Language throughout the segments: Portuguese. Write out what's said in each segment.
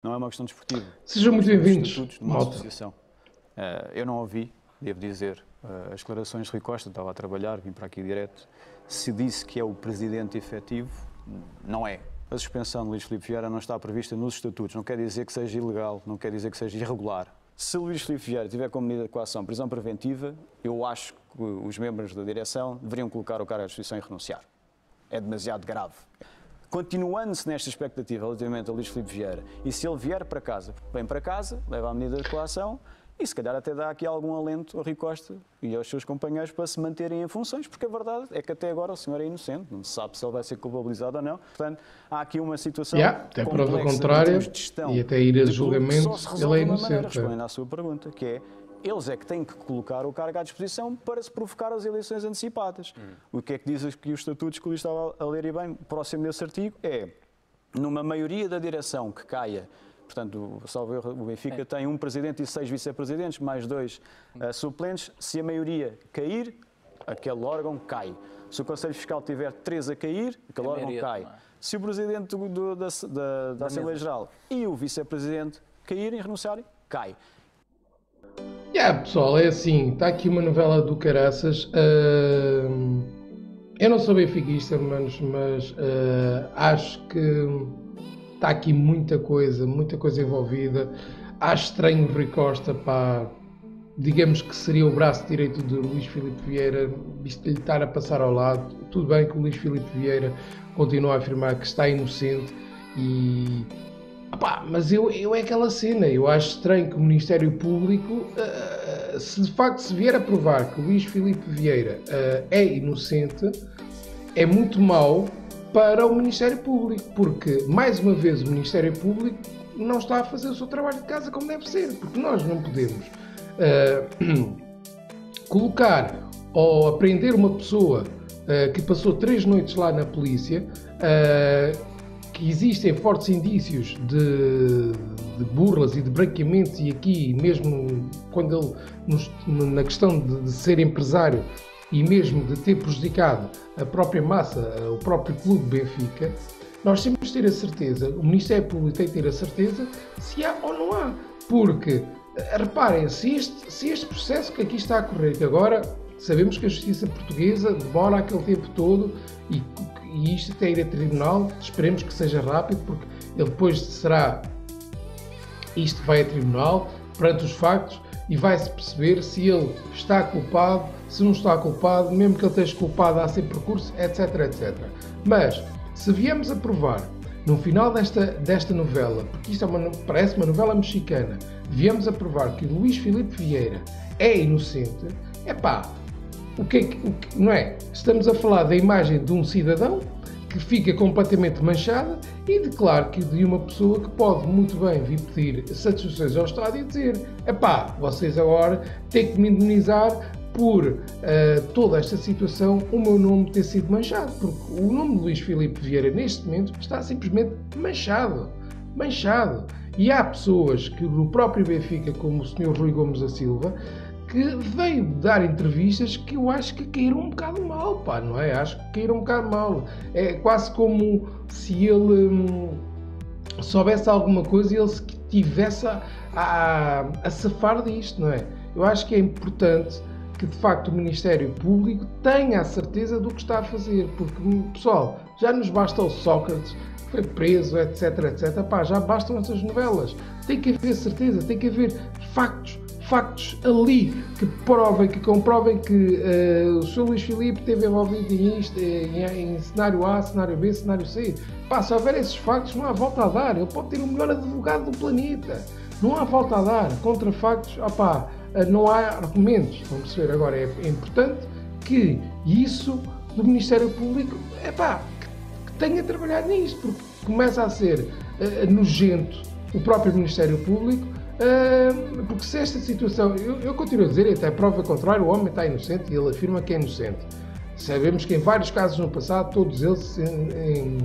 Não é uma questão desportiva. Sejam muito bem-vindos, associação. Uh, eu não ouvi, devo dizer, uh, as declarações de Rui Costa, estava a trabalhar, vim para aqui direto. Se disse que é o presidente efetivo, não é. A suspensão de Luís Filipe Vieira não está prevista nos estatutos. Não quer dizer que seja ilegal, não quer dizer que seja irregular. Se Luís Filipe Vieira tiver como medida de coação prisão preventiva, eu acho que os membros da direção deveriam colocar o cargo à disposição e renunciar. É demasiado grave continuando-se nesta expectativa relativamente a Luís Filipe Vieira, e se ele vier para casa, vem para casa, leva a medida de coação, e se calhar até dá aqui algum alento ao Rui Costa e aos seus companheiros para se manterem em funções, porque a verdade é que até agora o senhor é inocente, não se sabe se ele vai ser culpabilizado ou não. Portanto, há aqui uma situação. Yeah, até prova contrária e até ir a julgamento, ele é inocente. Maneira, respondendo à sua pergunta, que é eles é que têm que colocar o cargo à disposição para se provocar as eleições antecipadas. Hum. O que é que diz aqui os estatutos que o Luís estava a ler e bem, próximo desse artigo, é numa maioria da direção que caia Portanto, salvo erro, o Benfica é. tem um presidente e seis vice-presidentes, mais dois uh, suplentes. Se a maioria cair, aquele órgão cai. Se o Conselho Fiscal tiver três a cair, aquele a órgão cai. É? Se o presidente do, do, da, da, da Assembleia Geral e o vice-presidente caírem, renunciarem, cai. Yeah, pessoal, é assim, está aqui uma novela do Caraças. Uh, eu não sou benfiquista, mas, mas uh, acho que está aqui muita coisa, muita coisa envolvida. Acho estranho o Rui Costa, pá, digamos que seria o braço direito de Luís Filipe Vieira, lhe estar a passar ao lado. Tudo bem que o Luís Filipe Vieira continua a afirmar que está inocente e Mas eu, eu é aquela cena, eu acho estranho que o Ministério Público, uh, se de facto se vier a provar que o Luís Filipe Vieira uh, é inocente, é muito mau para o Ministério Público, porque, mais uma vez, o Ministério Público não está a fazer o seu trabalho de casa como deve ser, porque nós não podemos uh, colocar ou apreender uma pessoa que passou três noites lá na polícia que existem fortes indícios de, de burlas e de branqueamentos, e aqui mesmo quando ele, nos, na questão de, de, ser empresário e mesmo de ter prejudicado a própria massa, o próprio clube Benfica, nós temos de ter a certeza, o Ministério Público tem que ter a certeza se há ou não há. Porque, reparem, se este, se este processo que aqui está a correr, que agora sabemos que a justiça portuguesa demora aquele tempo todo e e isto até ir a tribunal, esperemos que seja rápido, porque ele depois será isto vai a tribunal, perante os factos, e vai-se perceber se ele está culpado, se não está culpado, mesmo que ele esteja culpado, há sempre recurso, etc, etc. Mas, se viemos a provar, no final desta, desta novela, porque isto é uma, parece uma novela mexicana, viemos a provar que Luís Filipe Vieira é inocente, é pá, o que, é que, não é? Estamos a falar da imagem de um cidadão que fica completamente manchada e de claro que de uma pessoa que pode muito bem vir pedir satisfações ao Estado e dizer epá, vocês agora têm que me indemnizar por uh, toda esta situação o meu nome ter sido manchado, porque o nome de Luís Filipe Vieira neste momento está simplesmente manchado, manchado. E há pessoas que no próprio Benfica, como o Sr. Rui Gomes da Silva, que veio dar entrevistas que eu acho que caíram um bocado mal, pá, não é? Acho que caíram um bocado mal. É quase como se ele hum, soubesse alguma coisa e ele se tivesse a, a, a safar disto, não é? Eu acho que é importante que de facto o Ministério Público tenha a certeza do que está a fazer, porque pessoal, já nos basta o Sócrates, que foi preso, etc, etc, pá, já bastam essas novelas. Tem que haver certeza, tem que haver factos factos ali que provem, que comprovem que uh, o Sr. Luís Filipe esteve envolvido em isto, em, em, cenário A, cenário B, cenário C. Pá, se houver esses factos, não há volta a dar. Ele pode ter o melhor advogado do planeta. Não há volta a dar. Contra factos, opá, uh, não há argumentos. Vamos perceber agora. É, é importante que isso do Ministério Público, é que, que tenha trabalhado nisto, porque começa a ser uh, nojento o próprio Ministério Público Porque se esta situação, eu, eu, continuo a dizer, até prova contrária, o homem está inocente e ele afirma que é inocente. Sabemos que em vários casos no passado, todos eles em, em,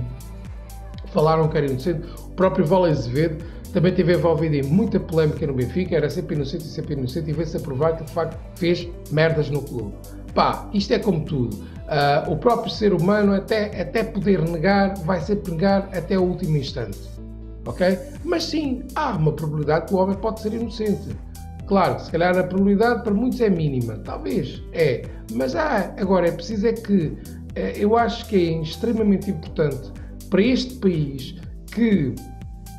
falaram que era inocente. O próprio Vale Azevedo também esteve envolvido em muita polémica no Benfica, era sempre inocente e sempre inocente, e veio-se a provar que de facto fez merdas no clube. Pá, isto é como tudo. Uh, o próprio ser humano, até, até poder negar, vai sempre negar até o último instante. Ok? Mas sim, há uma probabilidade que o homem pode ser inocente. Claro, se calhar a probabilidade para muitos é mínima, talvez é, mas há. Agora é preciso é que eh, eu acho que é extremamente importante para este país que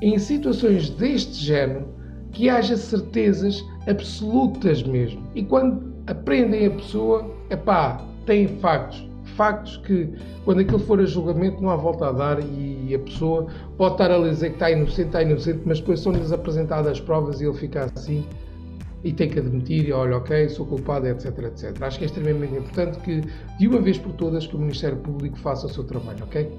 em situações deste género que haja certezas absolutas mesmo. E quando aprendem a pessoa, epá, têm factos. Factos que, quando aquilo for a julgamento, não há volta a dar e a pessoa pode estar a dizer que está inocente, está inocente, mas depois são-lhes apresentadas as provas e ele fica assim e tem que admitir, e olha, ok, sou culpado, etc, etc. Acho que é extremamente importante que, de uma vez por todas, que o Ministério Público faça o seu trabalho, ok?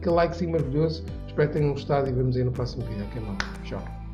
Que like sim maravilhoso, espero que tenham gostado e vemos aí no próximo vídeo, ok, mal? Tchau.